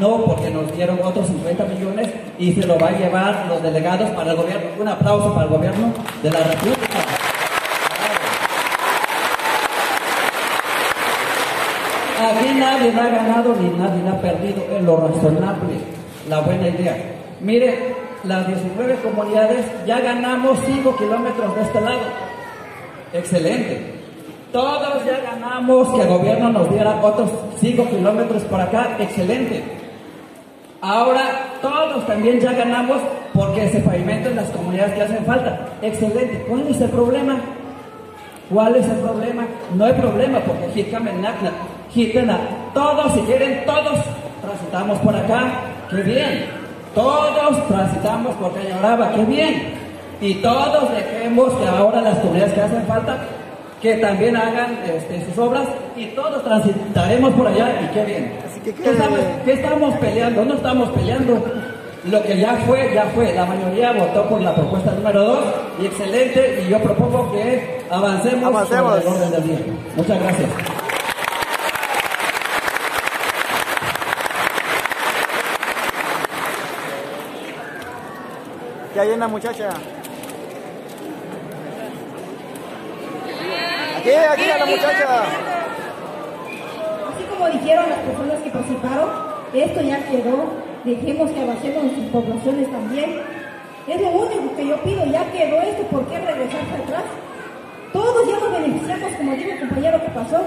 no, porque nos dieron otros 50 millones y se lo va a llevar los delegados para el gobierno. Un aplauso para el gobierno de la República. Aquí nadie ha ganado ni nadie ha perdido en lo razonable, la buena idea. Mire, las 19 comunidades ya ganamos 5 kilómetros de este lado. Excelente. Todos ya ganamos que el gobierno nos diera otros 5 kilómetros por acá. Excelente. Ahora todos también ya ganamos porque se pavimenten las comunidades que hacen falta. Excelente. ¿Cuál es el problema? ¿Cuál es el problema? No hay problema porque Jitcamenacna, Jitena, todos si quieren, todos transitamos por acá. ¡Qué bien! Todos transitamos por Cañoraba, ¡qué bien! Y todos dejemos que ahora las comunidades que hacen falta que también hagan este, sus obras y todos transitaremos por allá y qué bien. ¿Qué, estamos, ¿Qué estamos peleando? No estamos peleando. Lo que ya fue, ya fue. La mayoría votó por la propuesta número 2 y excelente. Y yo propongo que avancemos, Avancemos. el orden del día. Muchas gracias. ¿Qué hay una muchacha? Aquí, aquí a la muchacha. Como dijeron las personas que participaron, esto ya quedó. Dejemos que avancemos en sus poblaciones también. Es lo único que yo pido, ya quedó esto, ¿por qué regresarse atrás? Todos ya nos beneficiamos, como dijo el compañero que pasó.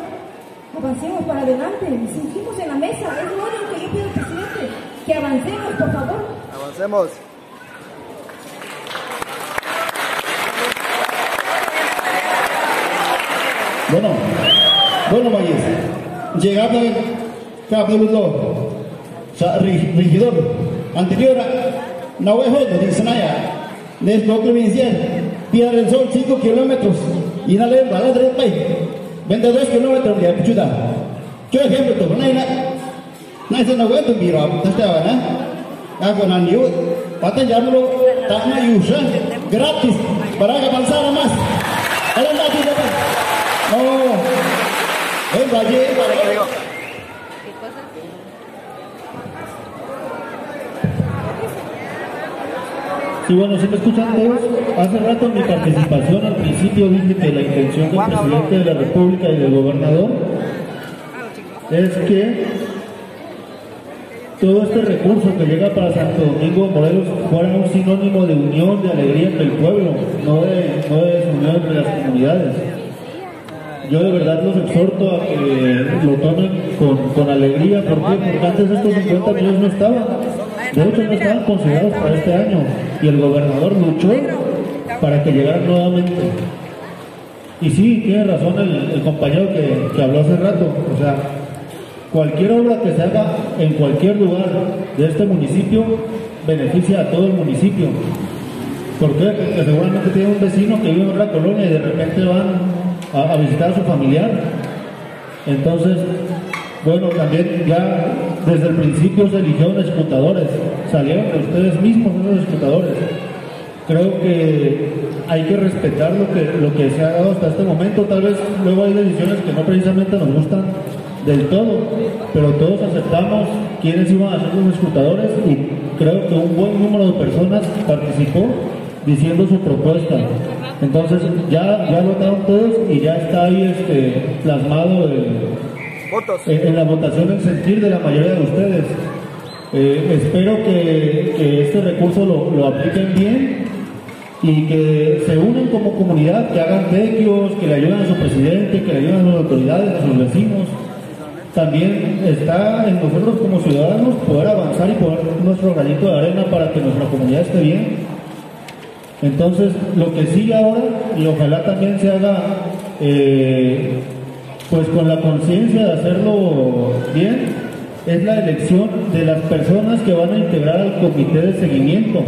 Avancemos para adelante, seguimos en la mesa, es lo único que yo pido al presidente, que avancemos, por favor. Avancemos. Bueno, bueno, Valles, llegado Cabdullo, sa regidor anterior, Nahuejo de Disanaya, de esta provincial, Piedra del Sol 5 kilómetros, y Nale, Baladre, Pay, 22 kilómetros de Apichuda. Yo ejemplo, tu Naina, Naisa Nahuejo, tu Miro, Tastava, ¿no? Hago Nandiu, Pata Yamlo, Tama Yusha, gratis, para avanzar más. Adelante, adelante. No, Vale, que digo. Sí, bueno, si me escuchan todos, hace rato en mi participación al principio dije que la intención del presidente de la República y del gobernador es que todo este recurso que llega para Santo Domingo Morelos fuera un sinónimo de unión, de alegría entre el pueblo, no de, no de desunión entre las comunidades. Yo de verdad los exhorto a que lo tomen con, alegría. Porque antes estos 50 millones no estaban. De hecho, no estaban considerados para este año. Y el gobernador luchó para que llegaran nuevamente. Y sí, tiene razón el, compañero que, habló hace rato. O sea, cualquier obra que se haga en cualquier lugar de este municipio beneficia a todo el municipio. Porque seguramente tiene un vecino que vive en otra colonia y de repente van a, visitar a su familiar. Entonces, bueno, también ya desde el principio se eligieron escrutadores, salieron de ustedes mismos esos escrutadores. Creo que hay que respetar lo que, lo que se ha dado hasta este momento. Tal vez luego hay decisiones que no precisamente nos gustan del todo, pero todos aceptamos quiénes iban a ser los escrutadores y creo que un buen número de personas participó diciendo su propuesta. Entonces ya, ya votaron todos y ya está ahí este, plasmado el, en, en la votación el sentir de la mayoría de ustedes. Eh, espero que, que este recurso lo, lo apliquen bien y que se unan como comunidad, que hagan tequios, que le ayuden a su presidente, que le ayuden a sus autoridades, a sus vecinos. También está en nosotros como ciudadanos poder avanzar y poner nuestro granito de arena para que nuestra comunidad esté bien. Entonces, lo que sigue ahora, y ojalá también se haga eh, pues con la conciencia de hacerlo bien, es la elección de las personas que van a integrar al comité de seguimiento.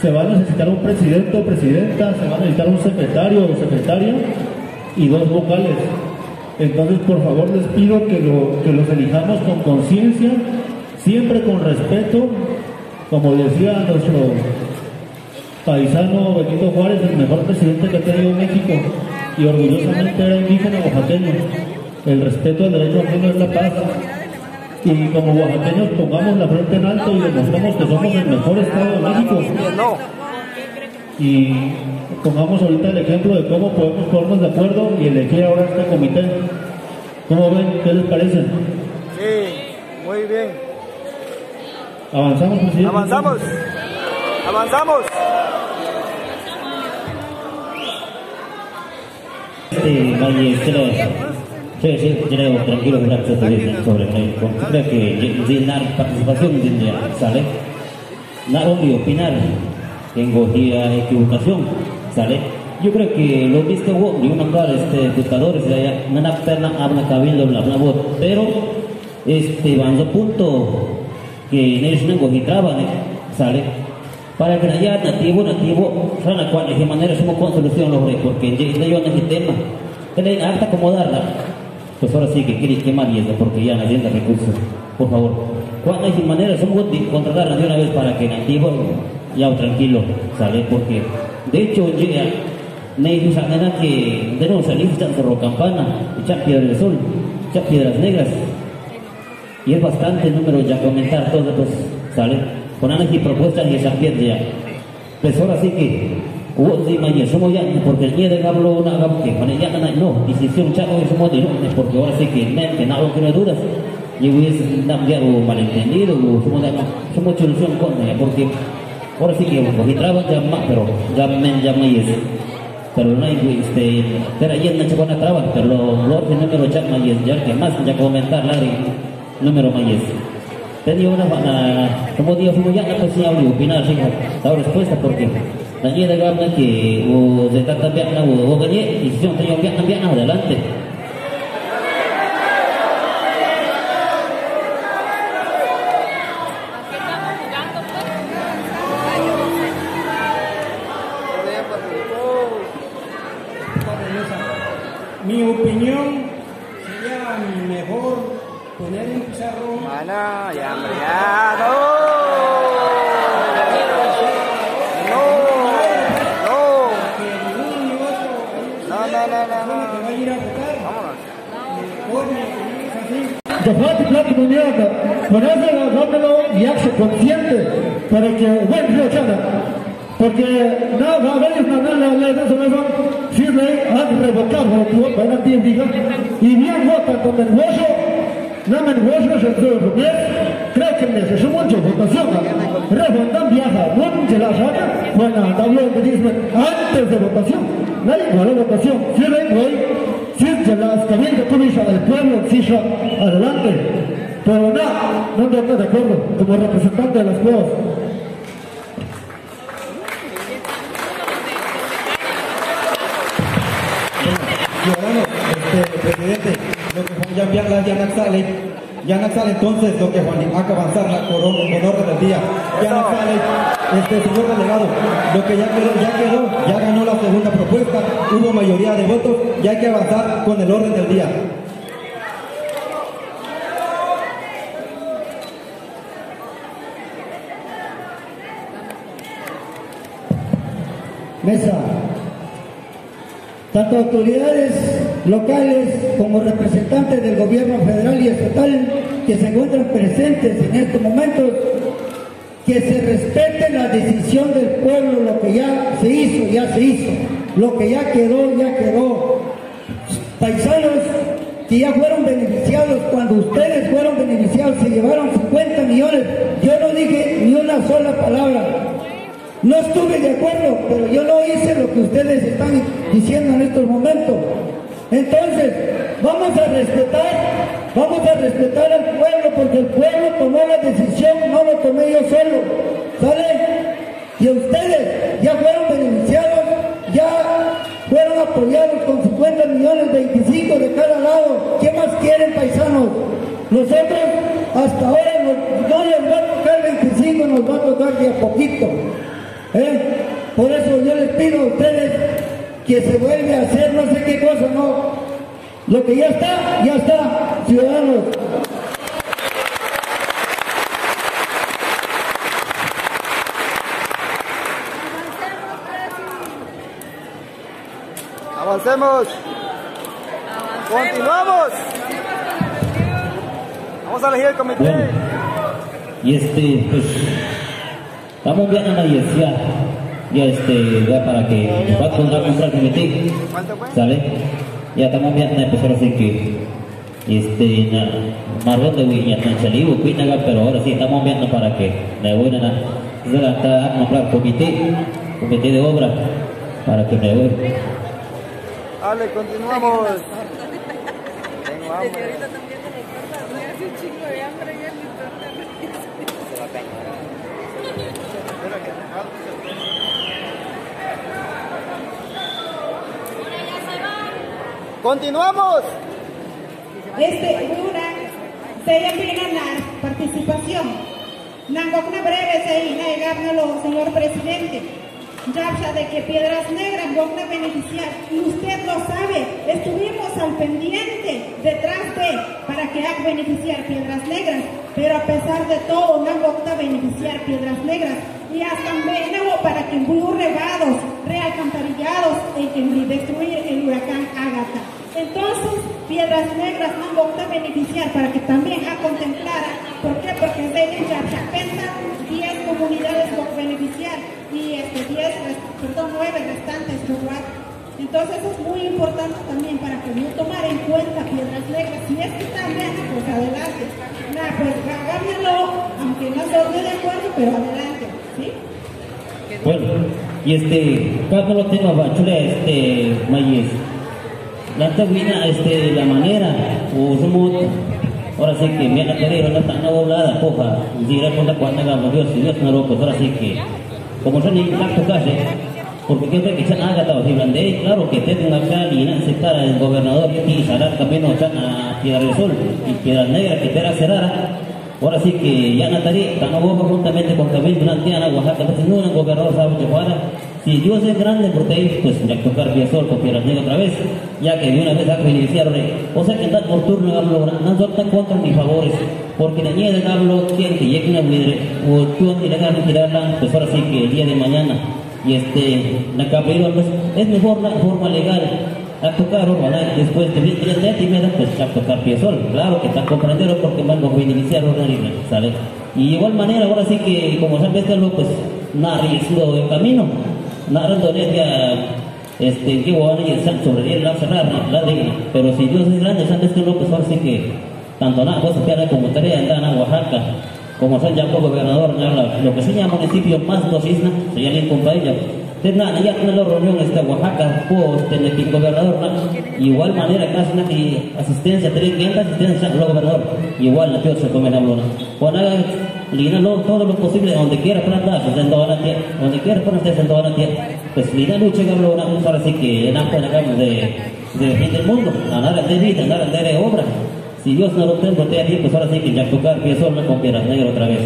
Se va a necesitar un presidente o presidenta, se va a necesitar un secretario o secretaria y dos vocales. Entonces, por favor, les pido que, que los elijamos con conciencia, siempre con respeto, como decía nuestro paisano Benito Juárez, el mejor presidente que ha tenido México, y orgullosamente era indígena oaxaqueño. El respeto al derecho ajeno es la paz. y como oaxaqueños pongamos la frente en alto y demostramos que somos el mejor estado de México. No. Y pongamos ahorita el ejemplo de cómo podemos ponernos de acuerdo y elegir ahora este comité. ¿Cómo ven? ¿Qué les parece? Sí, muy bien. ¿Avanzamos, presidente? Avanzamos. Avanzamos. Este, Valle, creo, sí, sí, creo, tranquilo, gracias a Dios, sobre México. Creo que de la participación de India, ¿sale? La obvio opinar, tengo día equivocación, ¿sale? Yo creo que lo viste vos, y una clara, este, dictadores, de allá, no una perna, habla cabildo, bla, bla, bla, pero, este, van a punto que en ellos no traban, ¿sale? Para que allá nativo, nativo, sana cual, de manera somos con solución los reyes, porque de yo no es tema. Tener hasta acomodarla. Pues ahora sí que quiere y eso, porque ya no tiene recursos. Por favor. Cuando hay manera somos de controlarla de una vez para que nativo ya tranquilo, ¿sale? Porque de hecho ya me dijo que de nuevo salir echar cerro campana, echar piedra del sol, echar piedras negras. Y es bastante el número ya comentar todos los, ¿sale? Ya. Pues ahora sí que, hubo de mañana, somos ya, porque el de hablo una que con ella no, decisión chaco somos de no, porque ahora sí que, que nada tiene dudas, y hubiese cambiado malentendido, somos de somos solución con ella, porque ahora sí que, porque trabajan ya más, pero ya me eso. Pero no hay, este, pero ayer no se van a trabajar, pero los número ya más y ya que más, ya comentar, Larry, número más tenía una, como digo, fuimos ya no pues hablo opinar, sí, la respuesta porque la niña de gabna que o de tanta pierna o o gané y si no tenía pierna pierna adelante. Mi opinión sería mejor poner un pizarrón Mana, ya, hombre, ya, no. No, no. No, no, a a y hace consciente para que, yo chana, porque no, va a haber ley de eso, no si ley han revocado, tu van a y bien vota con fue el mes, creo que me se mucho votación, revotan viaja, sana, bueno, hablo de dice antes de votación, no igual la votación, si ley, güey, si se las cabildas públicas del pueblo exija adelante, pero no, no no de acuerdo, como representante de las cosas. Sale, ya no sale entonces lo que Juan hay que avanzar la con con orden del día. Ya no sale, este señor delegado, lo que ya quedó, ya quedó, ya ganó la segunda propuesta, hubo mayoría de votos, ya hay que avanzar con el orden del día. Mesa. Tanto autoridades locales como representantes del gobierno federal y estatal que se encuentran presentes en estos momentos, que se respete la decisión del pueblo, lo que ya se hizo, ya se hizo, lo que ya quedó, ya quedó. Paisanos que ya fueron beneficiados, cuando ustedes fueron beneficiados, se llevaron 50 millones, yo no dije ni una sola palabra, no estuve de acuerdo, pero yo no hice lo que ustedes están diciendo en estos momentos. Entonces, vamos a respetar, vamos a respetar al pueblo, porque el pueblo tomó la decisión, no lo tomé yo solo. ¿Sale? Y ustedes ya fueron beneficiados, ya fueron apoyados con 50 millones, 25 de cada lado. ¿Qué más quieren, paisanos? Nosotros hasta ahora no les va a tocar 25, nos va a tocar de a poquito. ¿Eh? Por eso yo les pido a ustedes que se vuelva a hacer no sé qué cosa, no. Lo que ya está, ya está, ciudadanos. Avancemos. Continuamos. Vamos a elegir el comité. Bueno, y este, pues, estamos viendo la ya, ya este, ya para que va a comprar comprar el comité. ¿sale? Ya estamos viendo, pues ahora sí que, este, na, marrón de viña, tan chalivo, cuínaga, pero ahora sí estamos viendo para que, me voy a, está a comprar comité, comité de obra, para que me voy. Dale, continuamos. Vamos. Continuamos. Este una se llama la participación. Nangokna breve se lo señor presidente. Ya de que Piedras Negras a beneficiar. Y usted lo sabe, estuvimos al pendiente detrás de para que haga beneficiar Piedras Negras. Pero a pesar de todo, no van beneficiar Piedras Negras. Y hasta nuevo para que muy regados, realcantarillados y que destruir el huracán Ágata. Entonces, Piedras Negras van a beneficiar para que también a contemplar. ¿Por qué? Porque de ya 10 comunidades a beneficiar y este 10, rest- perdón, 9 restantes lugar. Entonces es muy importante también para que no tomar en cuenta Piedras Negras. Si es que también, pues adelante. Nada, pues háganmelo, aunque no estoy de acuerdo, pero adelante. Bueno, y este, cada lo tengo bachula, este, mayes. La tabuina, este, la manera, o somos, ahora sí que me la querer, no está doblada, coja, y si cuenta cuando hagamos Dios, Dios no lo, pues ahora sí que, como son en tacto casi, porque que ve que chan haga tao si blande, claro que te tenga acá y se cara el gobernador y salar camino chan a Piedra del Sol y Piedra Negra que te era cerrada. Ahora sí que ya estamos vos juntamente con Cabello, una Antiana, Oaxaca, el gobernador que fuera. Si Dios es grande, porque ahí, pues ya tocar Piazol con Piedras Negras otra vez, ya que de una vez ha beneficiaron. O sea que andar por turno, hablo, no son tan contra mis favores, porque la niña de hablo quiere que llegue una vidre, o tú agarrar y tirarla, pues ahora sí que el día de mañana, y este, la capilla, pues es mejor la forma legal a tocar ¿verdad? después de 23 días y media, pues a tocar pie sol. Claro que está comprendido porque van a beneficiar una libre, ¿sale? Y de igual manera, ahora sí que, como sabes, pues, nada riesgo de camino, nada ya, este, que van a sobre el la cerrar, la digna. Pero si Dios es grande, sabes que pues ahora sí que, tanto nada, cosas que como tarea, a Oaxaca, como San Jacobo gobernador, lo que se llama municipio más dos islas, se llama en Nada, ya tiene la reunión esta Oaxaca, pues, tiene que gobernador, ¿no? igual manera, una que asistencia, tres clientes, asistencia, el gobernador, igual la tío se come la. Cuando haga, lina todo lo posible, donde quiera, planta, pues, en toda la tierra, donde quiera, pues, estés en toda la tierra. Pues, lina lucha, que habló, pues, ahora sí que, en la de, de fin del mundo, a nada de vida, a nada de obra. Si Dios no lo tengo te pues ahora sí que ya tocar pie solo con piedras negras otra vez.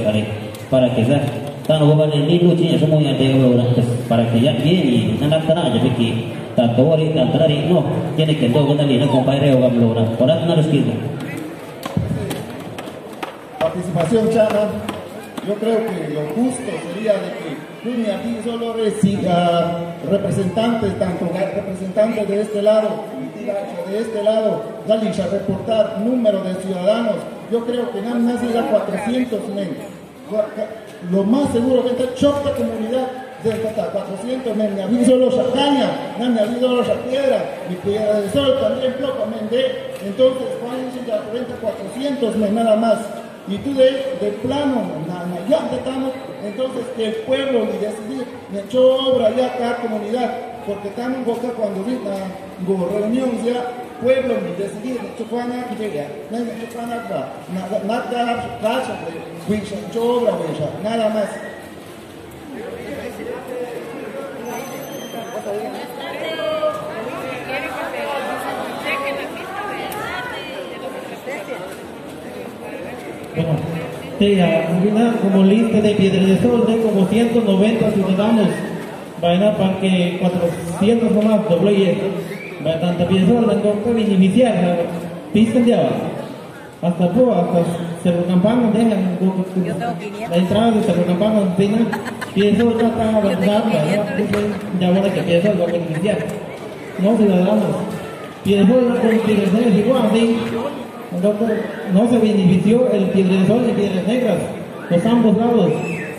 Para que sea tan no vale ni lucha eso muy antiguo ahora, pues para que ya y no la ya ve que tanto ori, tanto ari, no, tiene que todo una línea compadre o gamlo ahora, por eso no lo esquivo. participación chama, yo creo que lo justo sería de que Juni aquí solo reciba representantes, tanto representantes de este lado de este lado, Galicia, reportar número de ciudadanos. Yo creo que nada más llega a 400 men. Lo más seguro que está choca comunidad de hasta 400 men. Me aviso los Chacaña, me aviso los Piedra, y Piedra del Sol también, Ploca, Mendé. Entonces, van a 40, 400 men nada más. Y tú de, de plano, ya estamos, entonces que el pueblo y decidir, me echó obra ya cada comunidad, porque estamos en boca cuando vi la reunión ya, pueblo me echó pana y llega, no me echó pana acá, nada, nada, casa, güey, echó obra, güey, ya, nada más. Bueno, una como lista de Piedra del Sol de como 190 ciudadanos. Vaina para que 400 nomás doble tanta Piedra del Sol, la pista de abajo. Hasta po, hasta Cerro Campana dejan la entrada de Cerro Campana, del Sol ya está avanzada, ¿no? ya bueno que Sol va a beneficiar. No ciudadanos. Sol con Piedra del Sol es igual, ¿sí? Doctor, no se benefició el Piedresol y Piedras Negras, los ambos lados.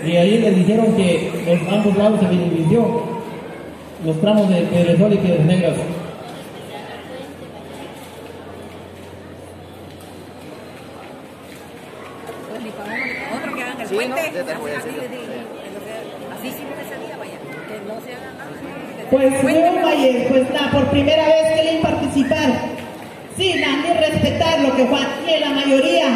Y ahí les dijeron que los ambos lados se benefició los tramos de Piedresol y Piedras Negras. Otro que hagan el Sí, puente. ¿no? Ya te voy a así, decir. así, así sí me salía, vaya. Que no se haga nada. Pues no, Valle, pues nada, por primera vez que le participar. Nada, ni respetar lo que Juan tiene la mayoría,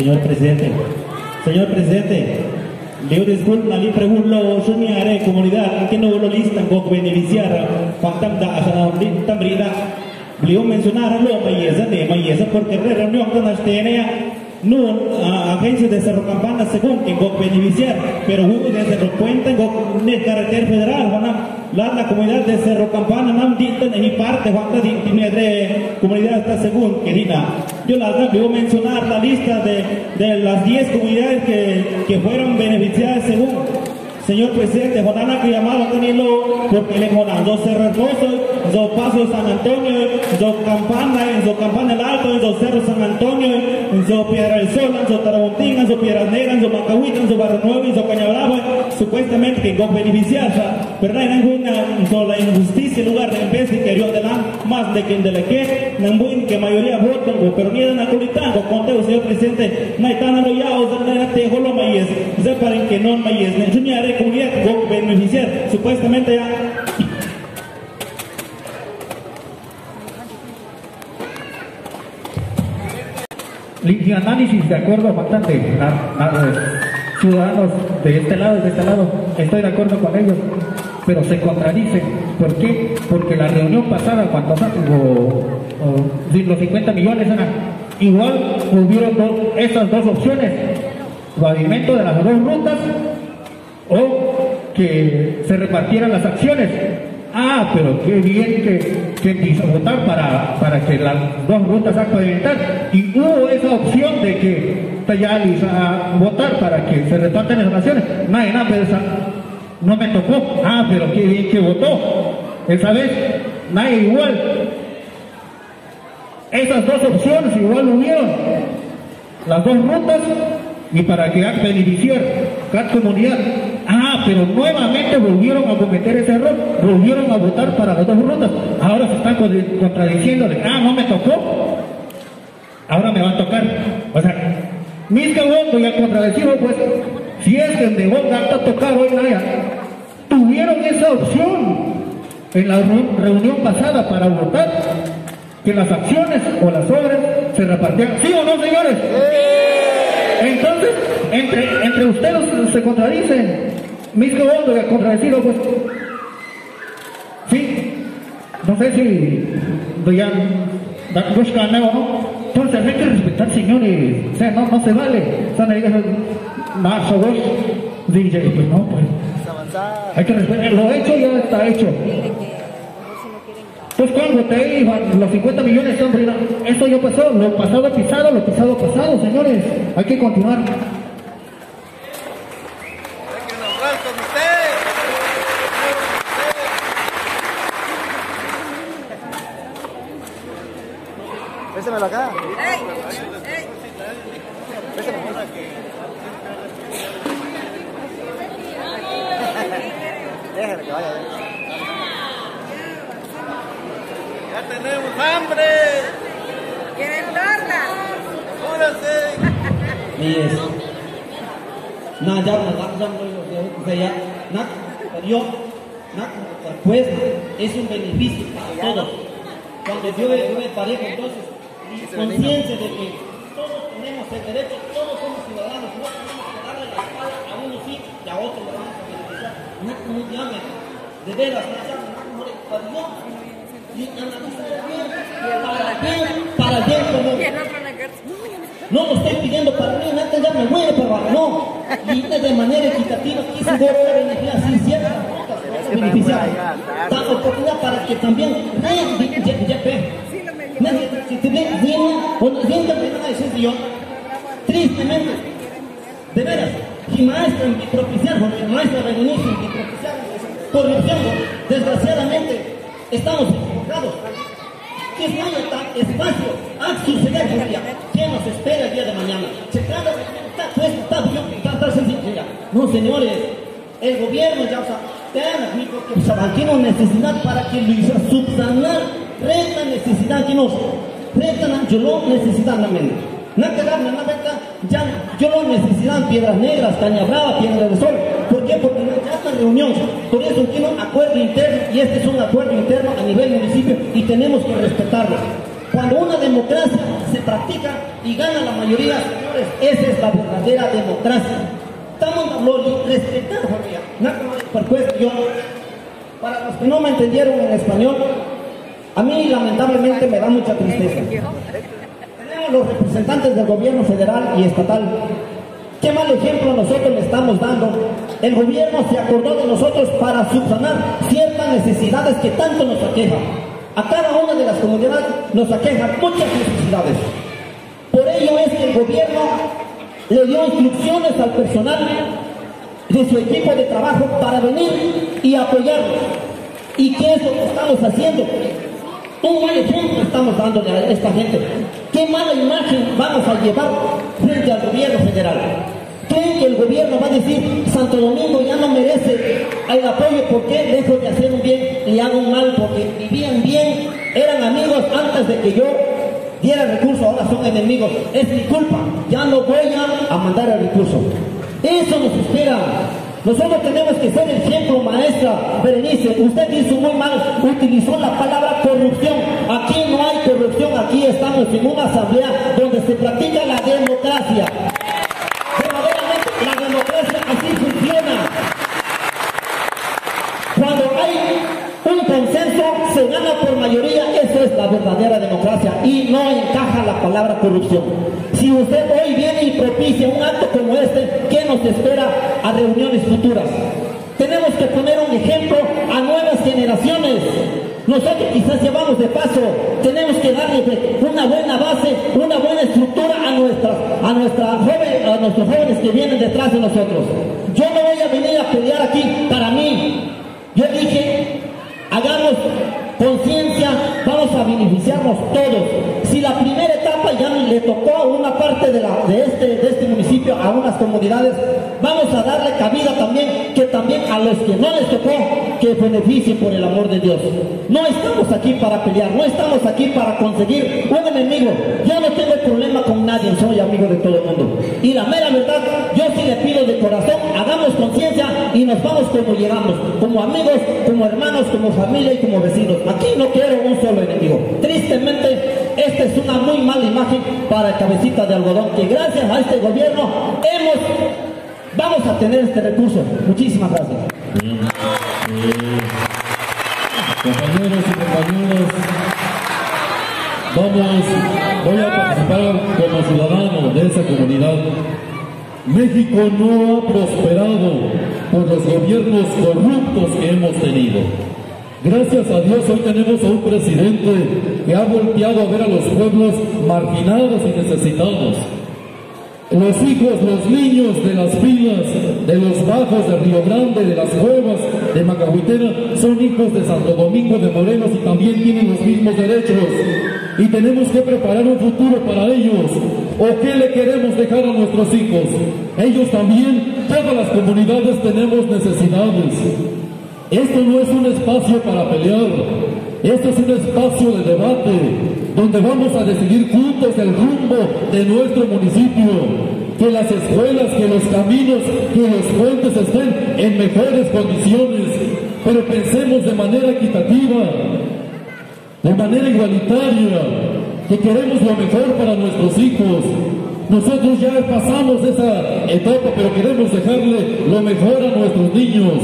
Señor presidente, señor presidente, le disculpa li pregunto yo ni haré comunidad que no lo listan con beneficiar factam da asana tamrida beliau mencionar lo mayesa de mayesa porque reunión con no agencia de Cerro Campana según que con beneficiar pero uno de Cerro Puente con de carácter federal van la la comunidad de Cerro Campana nam dictan en parte cuando di de comunidad está según querida. Yo la voy a mencionar la lista de, de las 10 comunidades que, que fueron beneficiadas según señor presidente Jonana que llamaba Danilo porque le jonan dos Cerro Hermoso dos Paso San Antonio dos Campana dos Campana el Alto dos Cerro San Antonio dos Piedra del Sol dos Taramontín dos Piedras Negras dos Macahuita dos Barrio Nuevo dos Cañabrava supuestamente que con beneficiadas ¿verdad? En una la injusticia en lugar de en de que yo adelante más de quien de la que Nambuin que mayoría votan pero ni de Napolitán conteo señor presidente Naitana lo ya o de la te holo mayes se paren que no mayes ne junya de comunidad con beneficiar supuestamente ya Mi análisis de acuerdo bastante a, a los ciudadanos de este lado y de este lado, estoy de acuerdo con ellos, pero se contradicen. ¿Por qué? Porque la reunión pasada, cuando hubo los 50 millones, igual hubieron dos, esas dos opciones, pavimento de las dos rutas o que se repartieran las acciones. Ah, pero qué bien que, que quiso votar para, para que las dos rutas se pavimentadas. Y hubo esa opción de que Tayali a votar para que se repartan esas acciones. Nadie, nada, pero esa no me tocó. Ah, pero qué bien que votó. Esa vez, nadie igual. Esas dos opciones igual hubieron. Las dos rutas y para que haga beneficiar cada comunidad. Ah, pero nuevamente volvieron a cometer ese error, volvieron a votar para las dos rutas. Ahora se están contradiciendo de, ah, no me tocó, ahora me va a tocar. O sea, mis que voto y al contradecido, pues, si es que de vos a tocar hoy nada, tuvieron esa opción. en la reu- reunión pasada para votar que las acciones o las obras se repartían. ¿Sí o no, señores? Entonces, entre, entre ustedes se contradicen. Mis que vos de contradecido, pues. Sí. No sé si doyan buscan o no. Entonces hay que respetar, señores. O sea, no, no se vale. O sea, no digas más o dos. DJ, pues no, pues. Hay que respetar. Lo hecho ya está hecho. Pues cuando te iban los 50 millones, hombre, eso ya pasó, lo pasado pisado, lo pisado pasado, señores. Hay que continuar. Pésamelo acá. Déjalo que vaya. ¡Ya tenemos hambre! ¿Quieren torta? ¡Apúrense! Yes. Na jam na lak jam saya nak yo nak pues es un beneficio para todos. Cuando yo me, yo me parejo entonces conciencia de que todos tenemos el derecho, todos somos ciudadanos, no tenemos que darle la espalda a uno sí y a otro le vamos a beneficiar. Nak no llame, de veras, nak no. Para. No lo estoy pidiendo para mí, no ya me muere, pero no. Y de manera equitativa, aquí se debe beneficiar, sí, ciertas notas. Da oportunidad para que también, ya, ya, ya, ve. Nadie, si te ve bien, cuando siempre me van a decir si yo, tristemente, de veras, si maestra en mi propiciar, porque maestra Berenice en mi propiciar, corrupción, desgraciadamente, estamos equivocados que haya tan espacio a suceder un día. ¿Qué nos espera el día de mañana? Se trata de está, pues, está, está, está sencillo. Mira, No, señores, el gobierno ya, o sea, tengan, mi porque o sea, aquí no necesidad para que lo subsanar, resta necesidad que nos, resta yo lo necesidad la mente. No quedarme una venta, ya yo lo necesitan piedras negras, caña brava, piedra de sol. Reunión. Por eso tiene un acuerdo interno y este es un acuerdo interno a nivel municipio y tenemos que respetarlo. Cuando una democracia se practica y gana la mayoría, señores, esa es la verdadera democracia. Estamos lo respetar, familia. Para los que no me entendieron en español, a mí lamentablemente me da mucha tristeza. Tenemos los representantes del gobierno federal y estatal. Qué mal ejemplo nosotros le estamos dando. El gobierno se acordó de nosotros para subsanar ciertas necesidades que tanto nos aquejan. A cada una de las comunidades nos aquejan muchas necesidades. Por ello es que el gobierno le dio instrucciones al personal de su equipo de trabajo para venir y apoyarnos. ¿Y qué es lo que estamos haciendo? Un mal ejemplo estamos dándole a esta gente. ¿Qué mala imagen vamos a llevar frente al gobierno federal? ¿Creen que el gobierno va a decir Santo Domingo ya no merece el apoyo porque lejos de hacer un bien le hago un mal porque vivían bien, eran amigos antes de que yo diera el recurso, ahora son enemigos? Es mi culpa, ya no voy a, mandar el recurso. Eso nos espera. Nosotros tenemos que ser el ejemplo, maestra Berenice. Usted hizo muy mal, utilizó la palabra corrupción. Aquí no hay corrupción, aquí estamos en una asamblea donde se practica la democracia. Verdaderamente, la democracia así funciona. Cuando hay un consenso, se gana por mayoría, esa es la verdadera democracia y no encaja la palabra corrupción. Si usted hoy viene y propicia un acto como este, ¿qué nos espera a reuniones futuras? Tenemos que poner un ejemplo a nuevas generaciones. Nosotros quizás llevamos de paso, tenemos que darle una buena base, una buena estructura a nuestras, a nuestra joven, a nuestros jóvenes que vienen detrás de nosotros. Yo no voy a venir a pelear aquí para mí. Yo dije, hagamos conciencia, vamos a beneficiarnos todos. Si la primera etapa ya le tocó a una parte de, este, de este municipio, a unas comunidades, vamos a darle cabida también, que también a los que no les tocó, que beneficien por el amor de Dios. No estamos aquí para pelear, no estamos aquí para conseguir un enemigo. Yo no tengo problema con nadie, soy amigo de todo el mundo. Y la mera verdad, yo sí le pido de corazón, hagamos conciencia y nos vamos como llegamos, como amigos, como hermanos, como familia y como vecinos. Aquí no quiero un solo enemigo. Tristemente, esta es una muy mala imagen para Cabecita de Algodón, que gracias a este gobierno hemos, vamos a tener este recurso. Muchísimas gracias. Compañeros y compañeras, vamos, voy a participar como ciudadano de esa comunidad. México no ha prosperado por los gobiernos corruptos que hemos tenido. Gracias a Dios hoy tenemos a un presidente que ha volteado a ver a los pueblos marginados y necesitados. Los hijos, los niños de las filas, de los bajos de Río Grande, de las cuevas de Macahuitera, son hijos de Santo Domingo de Morelos y también tienen los mismos derechos. Y tenemos que preparar un futuro para ellos. ¿O qué le queremos dejar a nuestros hijos? Ellos también, todas las comunidades tenemos necesidades. Esto no es un espacio para pelear, esto es un espacio de debate, donde vamos a decidir juntos el rumbo de nuestro municipio. Que las escuelas, que los caminos, que los puentes estén en mejores condiciones, pero pensemos de manera equitativa, de manera igualitaria, que queremos lo mejor para nuestros hijos. Nosotros ya pasamos esa etapa, pero queremos dejarle lo mejor a nuestros niños.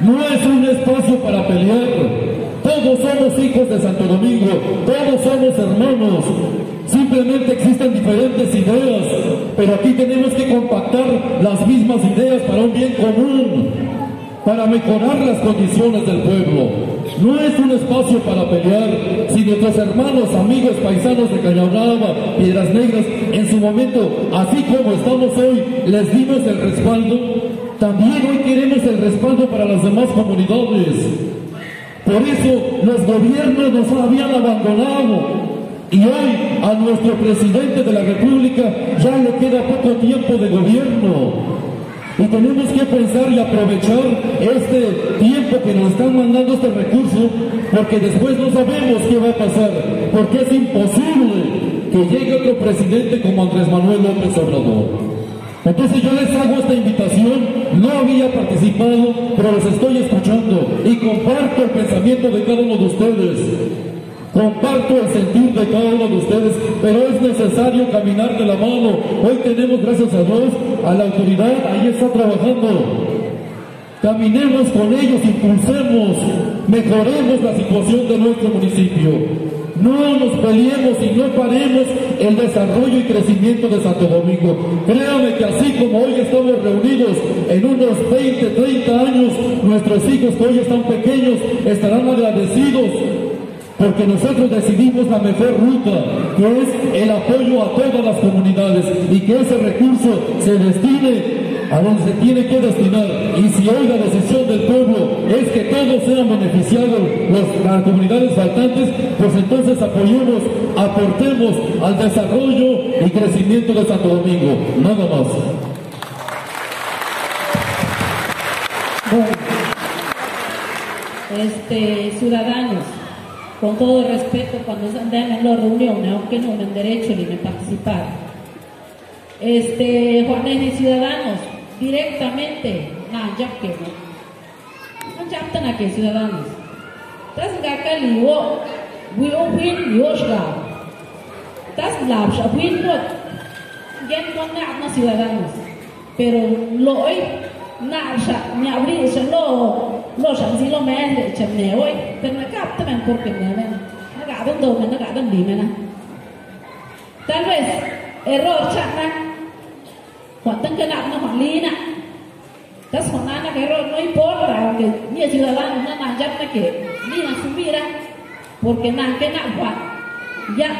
No es un espacio para pelear. Todos somos hijos de Santo Domingo, todos somos hermanos. Simplemente existen diferentes ideas, pero aquí tenemos que compactar las mismas ideas para un bien común, para mejorar las condiciones del pueblo. No es un espacio para pelear. Si nuestros hermanos, amigos, paisanos de Cañabrava, Piedras Negras, en su momento, así como estamos hoy, les dimos el respaldo, también hoy queremos el respaldo para las demás comunidades. Por eso los gobiernos nos habían abandonado. Y hoy a nuestro presidente de la República ya le queda poco tiempo de gobierno. Y tenemos que pensar y aprovechar este tiempo que nos están mandando este recurso, porque después no sabemos qué va a pasar, porque es imposible que llegue otro presidente como Andrés Manuel López Obrador. Entonces yo les hago esta invitación, no había participado, pero los estoy escuchando y comparto el pensamiento de cada uno de ustedes. Comparto el sentir de cada uno de ustedes, pero es necesario caminar de la mano. Hoy tenemos, gracias a Dios, a la autoridad, ahí está trabajando. Caminemos con ellos, impulsemos, mejoremos la situación de nuestro municipio. No nos peleemos y no paremos el desarrollo y crecimiento de Santo Domingo. Créame que así como hoy estamos reunidos, en unos 20, 30 años, nuestros hijos que hoy están pequeños estarán agradecidos porque nosotros decidimos la mejor ruta, que es el apoyo a todas las comunidades y que ese recurso se destine a donde se tiene que destinar. Y si hoy la decisión del pueblo es que todos sean beneficiados las comunidades faltantes, pues entonces apoyemos, aportemos al desarrollo y crecimiento de Santo Domingo. Nada más. este, ciudadanos, con todo respeto, cuando se andan en las reuniones, aunque no tienen derecho ni de participar, este, Juanes y ciudadanos, directamente, nah, ya que no, no captan a que ciudadanos, tas gaka liwo, wiyo win yoshga, tas labsha win not, gen con na ciudadanos, pero lo hoy, na sha, ni abrir sha lo, lo sha si lo men de chem ne hoy, pero na capta men porque ne men, na ga dan do na ga dan di men, tal vez error chakna Juan tan kenap na Juan Lina. Tas Juan Nana que no importa, aunque ni ciudadano no nanjap na que ni na subira, porque na que na Juan. Ya,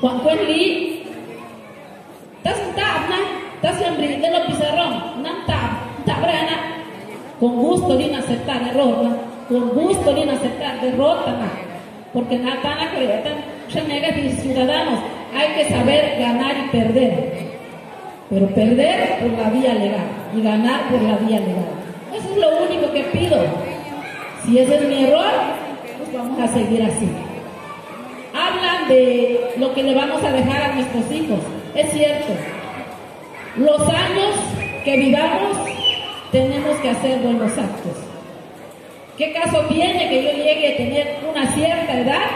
Juan Juan Li. Tas tap na, tas yang beri de lo pizarrón, nan tap, tap brana. Con gusto de aceptar error, na. con gusto de aceptar derrota, na. porque na tan acreditan, ya negativos ciudadanos, hay que saber ganar y perder pero perder por la vía legal y ganar por la vía legal. Eso es lo único que pido. Si ese es mi error, pues vamos a seguir así. Hablan de lo que le vamos a dejar a nuestros hijos. Es cierto. Los años que vivamos tenemos que hacer buenos actos. ¿Qué caso tiene que yo llegue a tener una cierta edad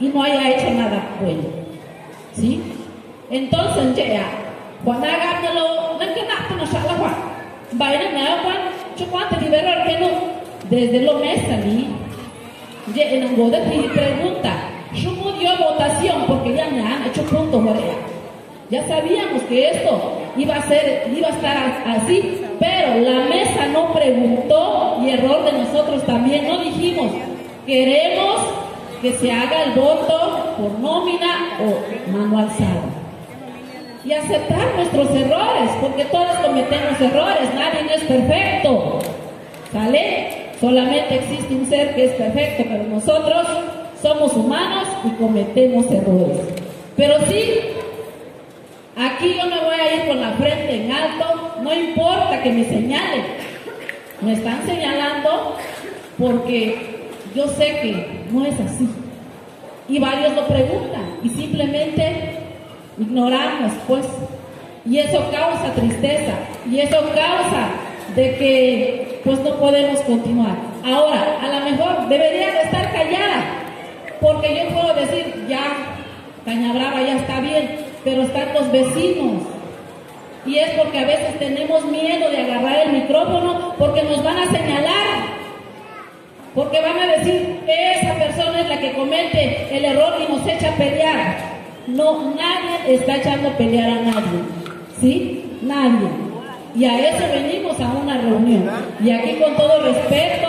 y no haya hecho nada bueno? ¿Sí? Entonces, ya, no es que nada, no sale Juan. Vayan a Juan, yo cuánto liberar que no, desde lo mes salí. Ya, en Angola te pregunta, no dio votación porque ya me han hecho puntos, Morea. Ya sabíamos que esto iba a ser, iba a estar así, pero la mesa no preguntó y error de nosotros también. No dijimos, queremos que se haga el voto por nómina o mano alzada. Y aceptar nuestros errores, porque todos cometemos errores, nadie es perfecto. ¿Sale? Solamente existe un ser que es perfecto, pero nosotros somos humanos y cometemos errores. Pero sí, Aquí yo me voy a ir con la frente en alto, no importa que me señalen. Me están señalando porque yo sé que no es así. Y varios lo preguntan y simplemente ignoramos, pues. Y eso causa tristeza y eso causa de que pues no podemos continuar. Ahora, a lo mejor debería de estar callada, porque yo puedo decir, ya, Caña Brava ya está bien, pero están los vecinos. Y es porque a veces tenemos miedo de agarrar el micrófono porque nos van a señalar. Porque van a decir, esa persona es la que comete el error y nos echa a pelear. No, nadie está echando a pelear a nadie. ¿Sí? Nadie. Y a eso venimos a una reunión. Y aquí con todo respeto,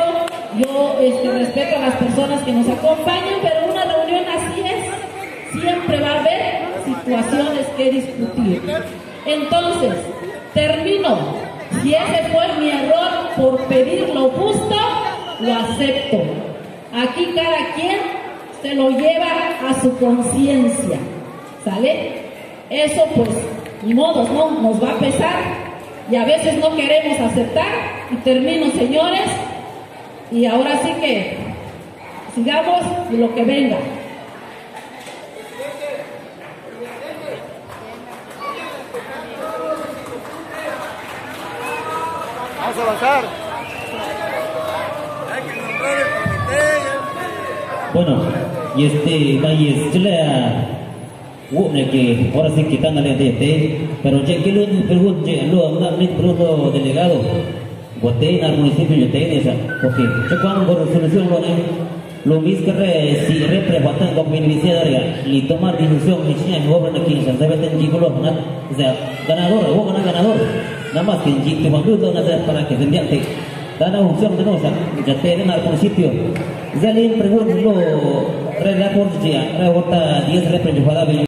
yo este, respeto a las personas que nos acompañan, pero una reunión así es. Siempre va a haber situaciones que discutir. Entonces, termino. Si ese fue mi error por pedir lo justo, lo acepto. Aquí cada quien se lo lleva a su conciencia. ¿Sale? Eso pues, ni modos, ¿no? Nos va a pesar y a veces no queremos aceptar. Y termino, señores. Y ahora sí que sigamos y lo que venga. Vamos a avanzar. Bueno, y este Valle Bueno, que ahora sí que están de este, pero ya que lo pregunto, lo han pregunto delegado, voté al municipio yo tengo esa, porque yo cuando por resolución lo lo mismo que si representan con beneficiaria y tomar decisión ni china ni obra aquí se debe tener chico o sea ganador o ganador nada más que en chico cuando no nada para que que dar una opción de no ya te den al municipio ya le pregunto lo reporte ya reporta 10 representantes